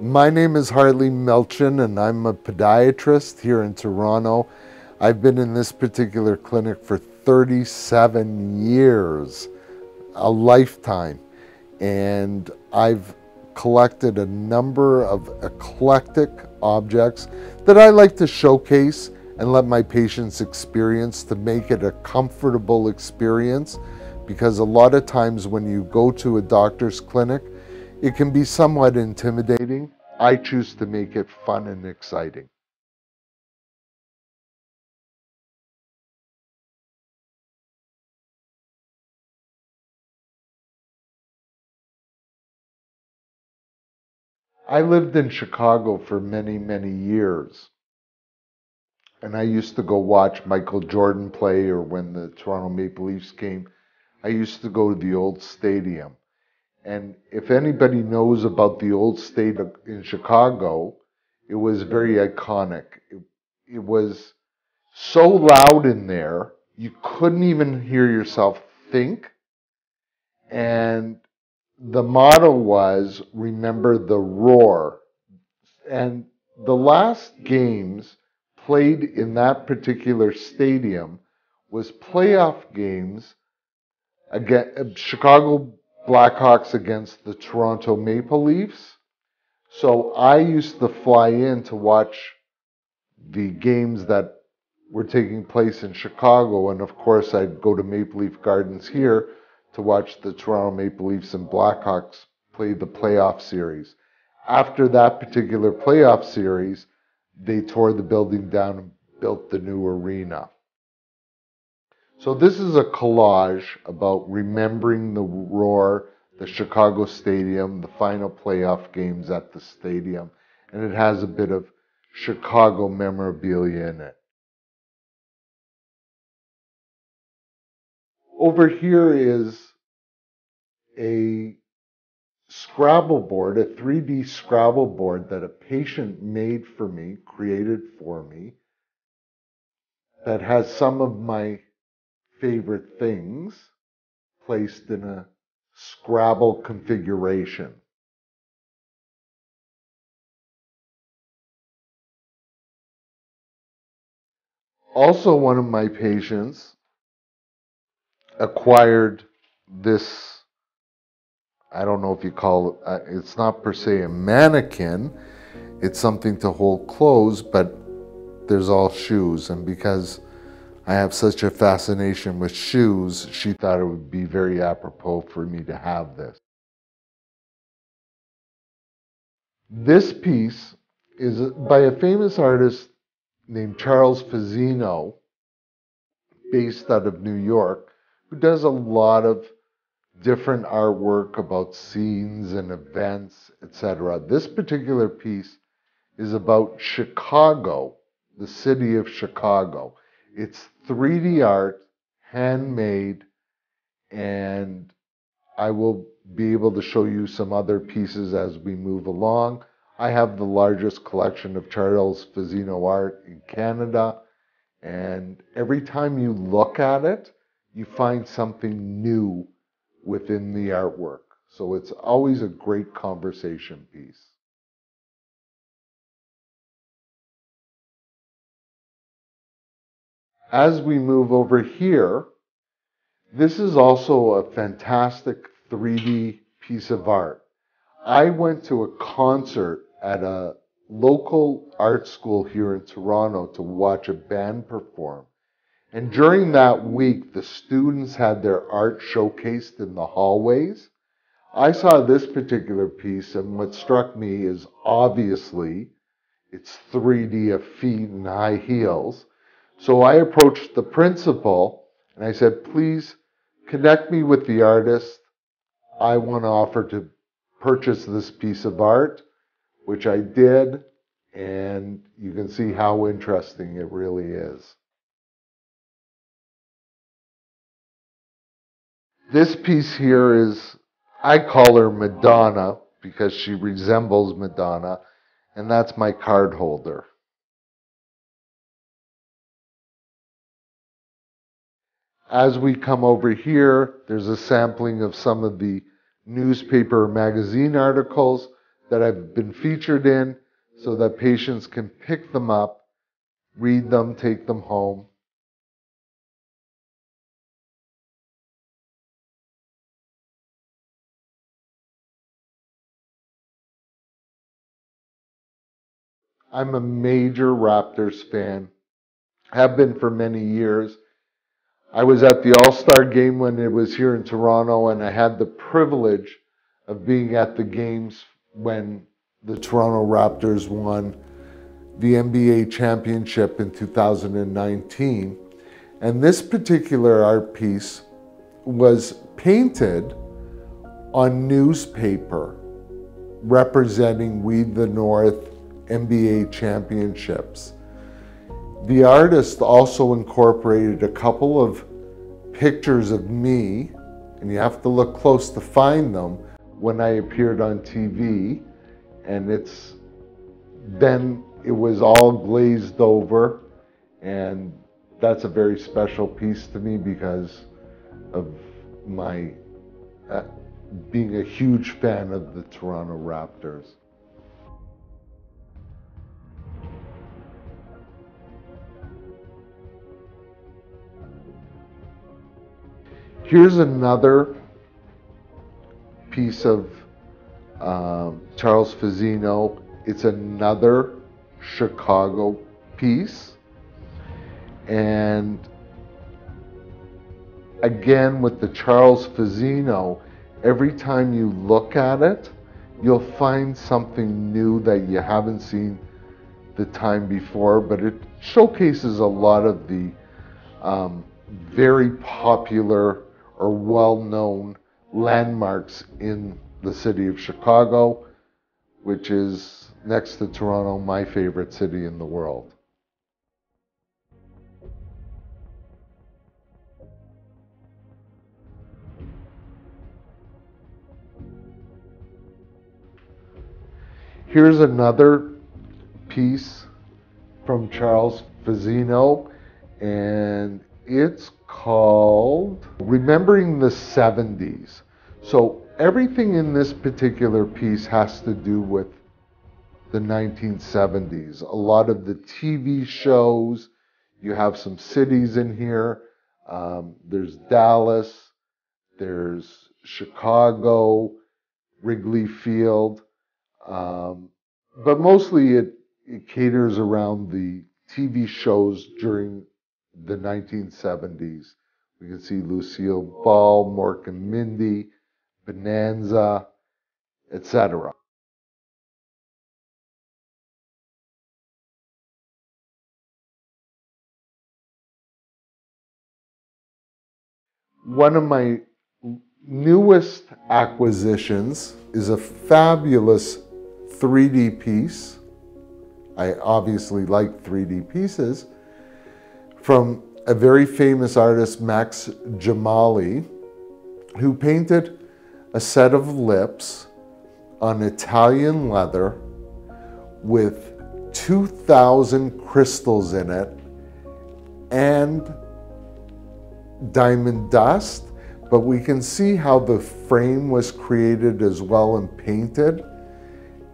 My name is Harley Melchin, and I'm a podiatrist here in Toronto. I've been in this particular clinic for 37 years, a lifetime, and I've collected a number of eclectic objects that I like to showcase and let my patients experience to make it a comfortable experience because a lot of times when you go to a doctor's clinic, it can be somewhat intimidating. I choose to make it fun and exciting. I lived in Chicago for many, many years. And I used to go watch Michael Jordan play or when the Toronto Maple Leafs came. I used to go to the old stadium. And if anybody knows about the old stadium in Chicago, it was very iconic. It, it was so loud in there, you couldn't even hear yourself think. And the motto was remember the roar. And the last games played in that particular stadium was playoff games against Chicago Blackhawks against the Toronto Maple Leafs. So I used to fly in to watch the games that were taking place in Chicago. And of course, I'd go to Maple Leaf Gardens here to watch the Toronto Maple Leafs and Blackhawks play the playoff series. After that particular playoff series, they tore the building down and built the new arena. So this is a collage about remembering the roar, the Chicago Stadium, the final playoff games at the stadium, and it has a bit of Chicago memorabilia in it. Over here is a Scrabble board, a 3D Scrabble board that a patient made for me, created for me, that has some of my favorite things placed in a Scrabble configuration. Also, one of my patients acquired this. I don't know if you call it, uh, it's not per se a mannequin, it's something to hold clothes, but there's all shoes. And because I have such a fascination with shoes, she thought it would be very apropos for me to have this. This piece is by a famous artist named Charles Fazzino, based out of New York, who does a lot of different artwork about scenes and events, etc. This particular piece is about Chicago, the city of Chicago. It's 3D art, handmade, and I will be able to show you some other pieces as we move along. I have the largest collection of Charles Fazzino art in Canada, and every time you look at it, you find something new within the artwork. So it's always a great conversation piece. As we move over here, this is also a fantastic 3D piece of art. I went to a concert at a local art school here in Toronto to watch a band perform. And during that week, the students had their art showcased in the hallways. I saw this particular piece, and what struck me is obviously it's 3D of feet and high heels. So I approached the principal and I said, please connect me with the artist. I want to offer to purchase this piece of art, which I did, and you can see how interesting it really is. This piece here is, I call her Madonna because she resembles Madonna, and that's my card holder. As we come over here, there's a sampling of some of the newspaper or magazine articles that I've been featured in so that patients can pick them up, read them, take them home. I'm a major Raptors fan. Have been for many years. I was at the All Star game when it was here in Toronto, and I had the privilege of being at the games when the Toronto Raptors won the NBA championship in 2019. And this particular art piece was painted on newspaper representing We the North NBA championships. The artist also incorporated a couple of pictures of me, and you have to look close to find them, when I appeared on TV. And it's then it was all glazed over, and that's a very special piece to me because of my uh, being a huge fan of the Toronto Raptors. Here's another piece of um, Charles Fazzino. It's another Chicago piece. And again, with the Charles Fazzino, every time you look at it, you'll find something new that you haven't seen the time before, but it showcases a lot of the um, very popular or well-known landmarks in the city of Chicago, which is next to Toronto, my favorite city in the world. Here's another piece from Charles Fazzino, and it's called Remembering the 70s. So everything in this particular piece has to do with the 1970s. A lot of the TV shows, you have some cities in here. Um, there's Dallas, there's Chicago, Wrigley Field. Um, but mostly it, it caters around the TV shows during the 1970s. We can see Lucille Ball, Mork and Mindy, Bonanza, etc. One of my newest acquisitions is a fabulous 3D piece. I obviously like 3D pieces from a very famous artist, Max Jamali, who painted a set of lips on Italian leather with 2,000 crystals in it and diamond dust, but we can see how the frame was created as well and painted.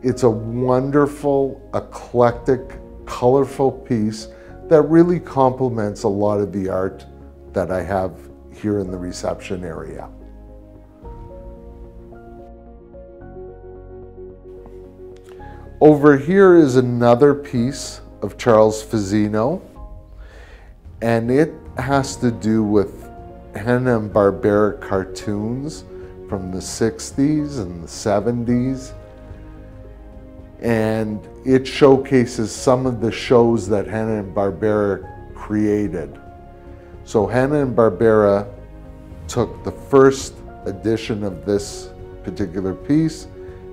It's a wonderful, eclectic, colorful piece that really complements a lot of the art that I have here in the reception area. Over here is another piece of Charles Fazzino, and it has to do with Hanna-Barbera cartoons from the 60s and the 70s and it showcases some of the shows that Hanna-Barbera created. So Hanna-Barbera took the first edition of this particular piece,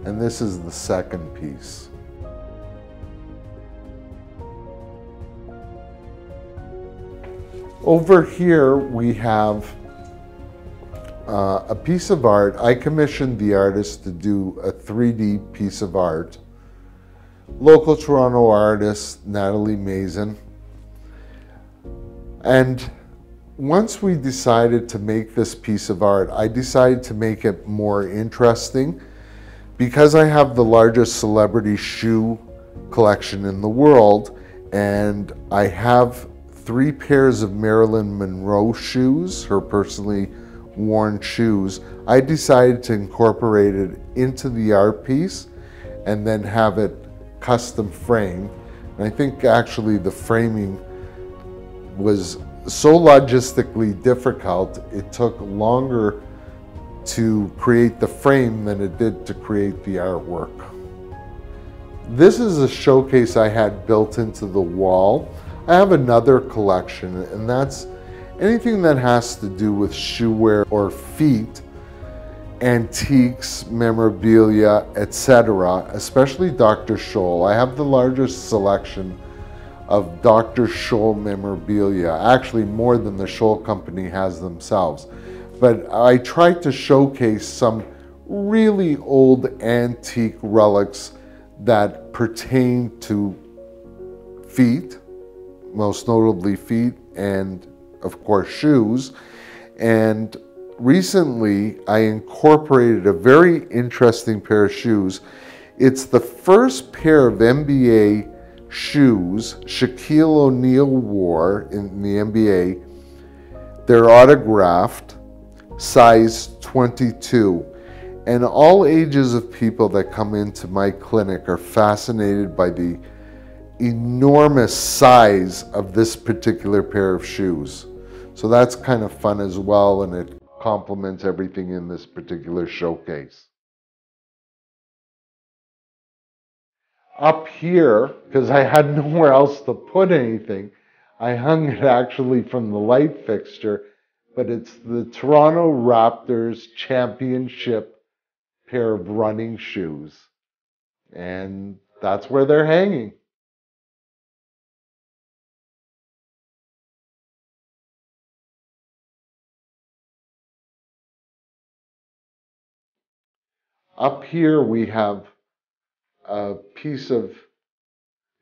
and this is the second piece. Over here we have uh, a piece of art. I commissioned the artist to do a 3D piece of art local Toronto artist Natalie Mason. And once we decided to make this piece of art, I decided to make it more interesting. Because I have the largest celebrity shoe collection in the world, and I have three pairs of Marilyn Monroe shoes, her personally worn shoes, I decided to incorporate it into the art piece and then have it custom frame. And I think actually the framing was so logistically difficult, it took longer to create the frame than it did to create the artwork. This is a showcase I had built into the wall. I have another collection and that's anything that has to do with shoe wear or feet, antiques, memorabilia, etc., especially Dr. Scholl. I have the largest selection of Dr. Scholl memorabilia, actually more than the Scholl company has themselves. But I tried to showcase some really old antique relics that pertain to feet, most notably feet, and of course shoes. And recently I incorporated a very interesting pair of shoes. It's the first pair of NBA shoes Shaquille O'Neal wore in the NBA. They're autographed, size 22. And all ages of people that come into my clinic are fascinated by the enormous size of this particular pair of shoes. So that's kind of fun as well, and it complements everything in this particular showcase. up here, because I had nowhere else to put anything, I hung it actually from the light fixture, but it's the Toronto Raptors championship pair of running shoes. And that's where they're hanging. Up here we have a piece of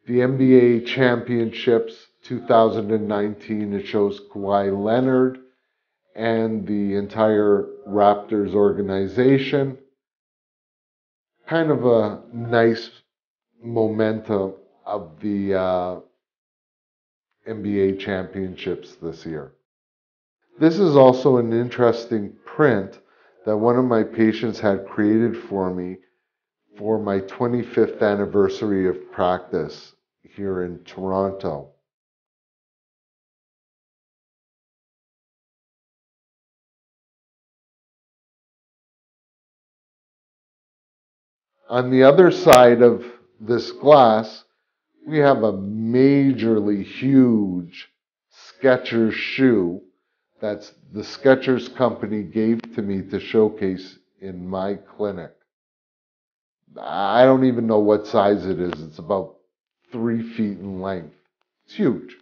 the NBA Championships 2019. It shows Kawhi Leonard and the entire Raptors organization. Kind of a nice momentum of the uh, NBA Championships this year. This is also an interesting print that one of my patients had created for me for my 25th anniversary of practice here in Toronto. On the other side of this glass, we have a majorly huge Skechers shoe that's the Skechers company gave to me to showcase in my clinic. I don't even know what size it is. It's about three feet in length. It's huge.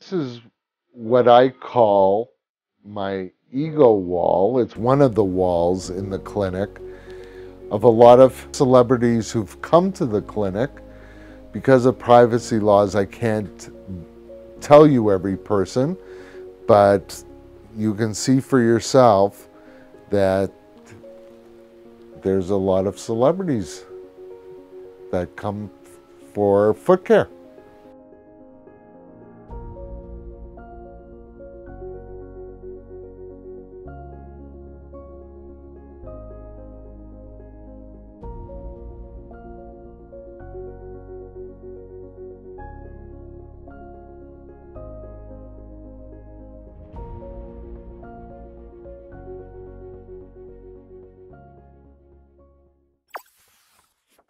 This is what I call my ego wall. It's one of the walls in the clinic of a lot of celebrities who've come to the clinic. Because of privacy laws, I can't tell you every person, but you can see for yourself that there's a lot of celebrities that come for foot care.